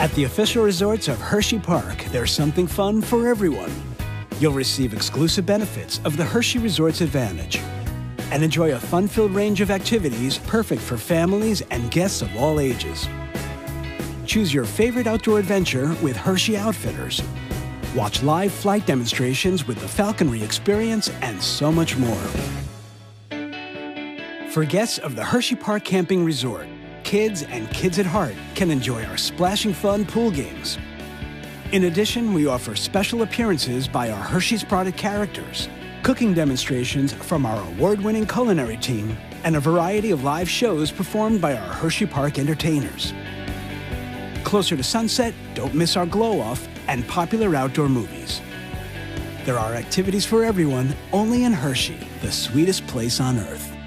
At the official resorts of Hersheypark, there's something fun for everyone. You'll receive exclusive benefits of the Hershey Resorts Advantage and enjoy a fun-filled range of activities perfect for families and guests of all ages. Choose your favorite outdoor adventure with Hershey Outfitters. Watch live flight demonstrations with the Falconry Experience and so much more. For guests of the Hersheypark Camping Resort, kids and kids at heart can enjoy our splashing fun pool games. In addition, we offer special appearances by our Hershey's product characters, cooking demonstrations from our award-winning culinary team, and a variety of live shows performed by our Hersheypark entertainers. Closer to sunset, don't miss our glow off and popular outdoor movies. There are activities for everyone only in Hershey, the sweetest place on earth.